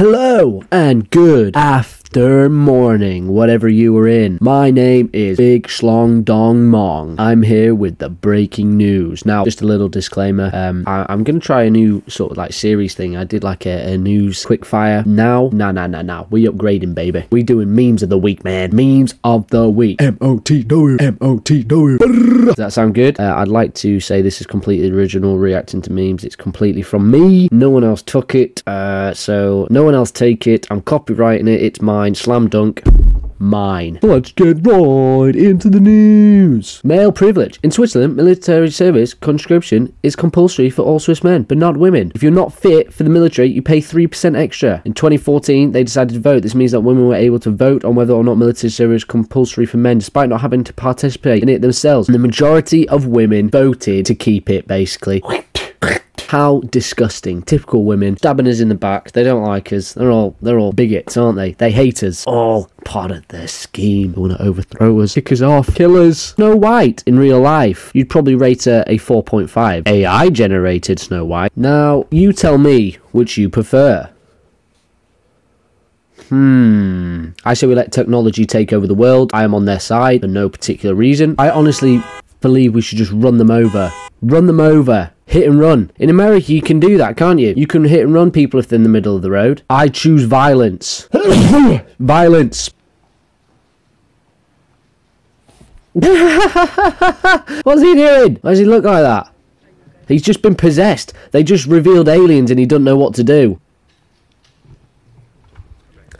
Hello and good after morning, whatever you were in. My name is Big Schlong Dong Mong. I'm here with the breaking news. Now, just a little disclaimer. Um, I, am gonna try a new sort of like series thing. I did like a, a news quick fire. Now, nah, nah, nah, nah. We upgrading, baby. We doing memes of the week, man. Memes of the week. M O T W M O T W. Does that sound good? Uh, I'd like to say this is completely original, reacting to memes. It's completely from me. No one else took it. Uh, so no one else take it. I'm copywriting it. It's mine. Slam dunk mine. Let's get right into the news. Male privilege. In Switzerland, military service conscription is compulsory for all Swiss men, but not women. If you're not fit for the military, you pay 3% extra. In 2014, they decided to vote. This means that women were able to vote on whether or not military service is compulsory for men, despite not having to participate in it themselves. And the majority of women voted to keep it, basically. How disgusting. Typical women stabbing us in the back. They don't like us. They're all they're all bigots, aren't they? They hate us. All part of their scheme. They want to overthrow us, kick us off, kill us. Snow White in real life. You'd probably rate her a 4.5. AI generated Snow White. Now, you tell me which you prefer. Hmm. I say we let technology take over the world. I am on their side for no particular reason. I honestly believe we should just run them over. Run them over hit and run. In America, you can do that, can't you? You can hit and run people if they're in the middle of the road. I choose violence. violence. What's he doing? Why does he look like that? He's just been possessed. They just revealed aliens and he doesn't know what to do.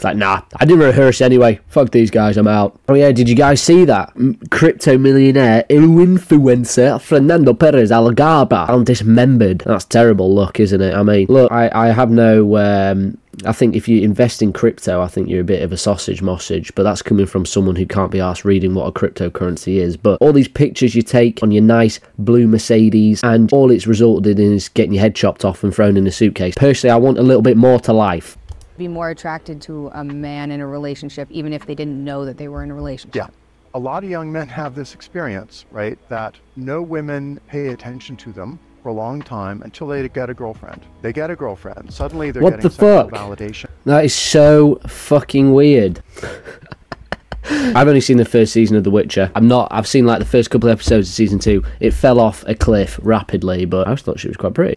It's like, nah, I didn't rehearse anyway. Fuck these guys, I'm out. Oh yeah, did you guys see that? Crypto millionaire, influencer, Fernando Perez Algaba, found dismembered. That's terrible luck, isn't it? I mean, look, I, I have no... Um, I think if you invest in crypto, I think you're a bit of a sausage mossage, but that's coming from someone who can't be asked reading what a cryptocurrency is. But all these pictures you take on your nice blue Mercedes, and all it's resulted in is getting your head chopped off and thrown in a suitcase. Personally, I want a little bit more to life be more attracted to a man in a relationship, even if they didn't know that they were in a relationship. Yeah. A lot of young men have this experience, right? That no women pay attention to them for a long time until they get a girlfriend. They get a girlfriend. Suddenly they're what getting the fuck? validation. That is so fucking weird. I've only seen the first season of The Witcher. I'm not. I've seen like the first couple of episodes of season two. It fell off a cliff rapidly, but I just thought she was quite pretty.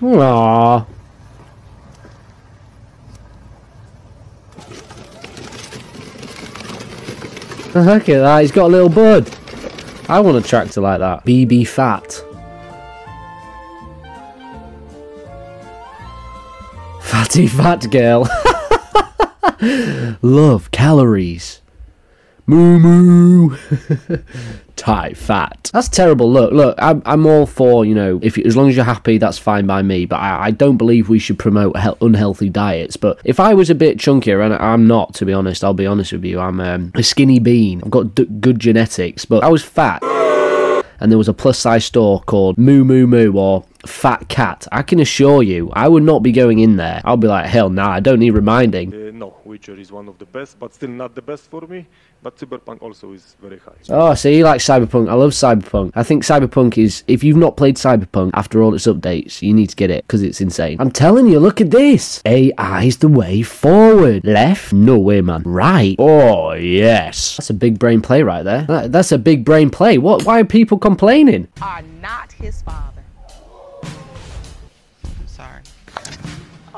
Aww. Look at that, he's got a little bud. I want a tractor like that. BB Fat. Fatty fat girl. Love calories. Moo moo. Tie fat. That's terrible. Look, look, I'm, I'm all for, you know, if as long as you're happy, that's fine by me. But I, I don't believe we should promote unhealthy diets. But if I was a bit chunkier, and I'm not, to be honest, I'll be honest with you, I'm um, a skinny bean. I've got good genetics, but I was fat. And there was a plus size store called Moo Moo Moo or Fat Cat. I can assure you, I would not be going in there. I'll be like, hell nah, I don't need reminding. No, Witcher is one of the best, but still not the best for me. But Cyberpunk also is very high. Oh, see, you like Cyberpunk. I love Cyberpunk. I think Cyberpunk is, if you've not played Cyberpunk after all its updates, you need to get it because it's insane. I'm telling you, look at this. AI's the way forward. Left? No way, man. Right? Oh, yes. That's a big brain play right there. That, that's a big brain play. What? Why are people complaining? Are not his father.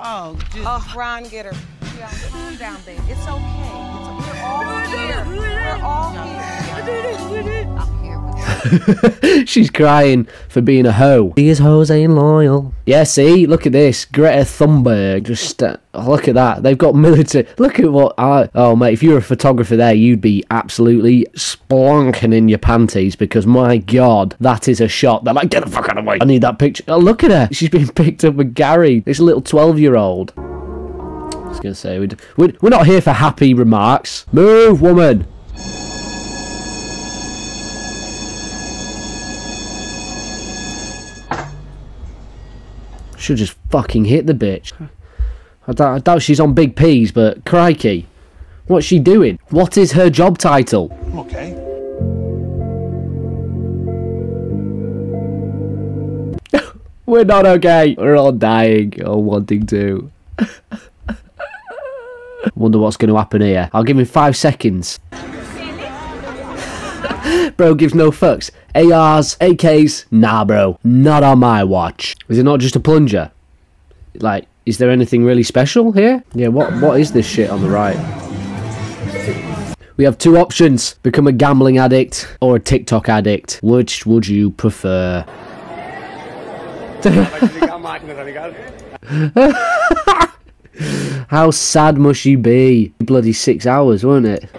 Oh, just... Oh, Ron, get her. Yeah, calm down, babe. It's okay. It's okay. We're all here. We're all here. I'm here She's crying for being a hoe. These hoes ain't loyal. Yeah, see? Look at this. Greta Thunberg. Just uh, look at that. They've got military. Look at what I. Oh, mate, if you were a photographer there, you'd be absolutely splunking in your panties because, my God, that is a shot. They're like, get the fuck out of the way. I need that picture. Oh, look at her. She's being picked up with Gary, this little 12 year old. I was going to say, we're, we're not here for happy remarks. Move, woman. Should just fucking hit the bitch. I doubt, I doubt she's on big P's, but crikey. What's she doing? What is her job title? Okay. We're not okay. We're all dying or wanting to. Wonder what's going to happen here. I'll give him five seconds. bro gives no fucks. ARs, AKs, nah, bro. Not on my watch. Is it not just a plunger? Like, is there anything really special here? Yeah, what what is this shit on the right? We have two options. Become a gambling addict or a TikTok addict. Which would you prefer? How sad must you be? Bloody six hours, won't it?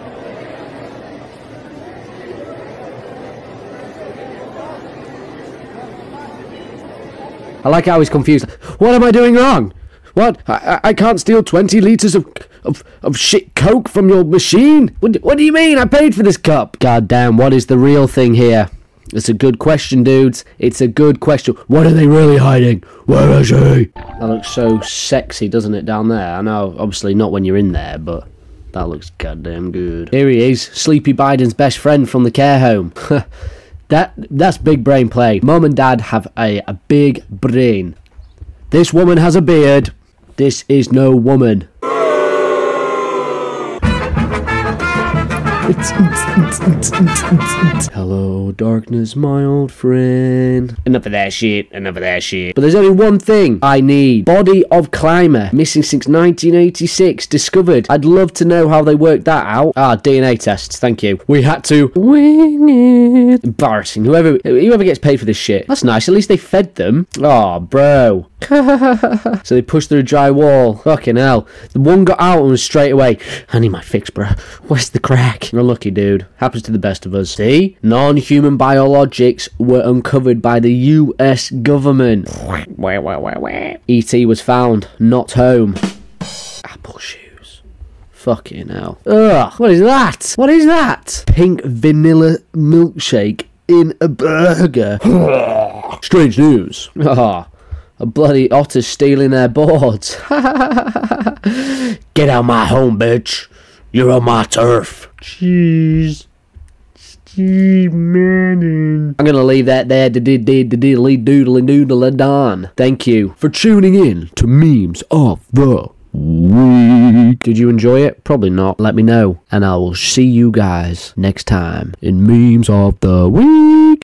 I like how he's confused. What am I doing wrong? What? I, I can't steal 20 litres of, of, of shit coke from your machine? What, what do you mean? I paid for this cup. God damn, what is the real thing here? It's a good question, dudes. It's a good question. What are they really hiding? Where is he? That looks so sexy, doesn't it, down there? I know, obviously not when you're in there, but that looks goddamn good. Here he is, Sleepy Biden's best friend from the care home. that That's big brain play. Mum and Dad have a, a big brain. This woman has a beard. This is no woman. Hello, darkness, my old friend. Enough of that shit, enough of that shit. But there's only one thing I need. Body of climber, missing since 1986, discovered. I'd love to know how they worked that out. Ah, DNA tests, thank you. We had to wing it. Embarrassing. Whoever, whoever gets paid for this shit. That's nice, at least they fed them. Oh, bro. so they pushed through a dry wall. Fucking hell. The one got out and was straight away. I need my fix, bro. Where's the crack? You're lucky, dude. Happens to the best of us. See? Non-human biologics were uncovered by the US government. E.T. was found, not home. Apple shoes. Fucking hell. Ugh, what is that? What is that? Pink vanilla milkshake in a burger. Strange news. A bloody otter stealing their boards. Get out my home, bitch. You're on my turf. Jeez. Steve Manning. I'm gonna leave that there. Diddly doodly doodly don. Thank you for tuning in to Memes of the Week. Did you enjoy it? Probably not. Let me know. And I will see you guys next time in Memes of the Week.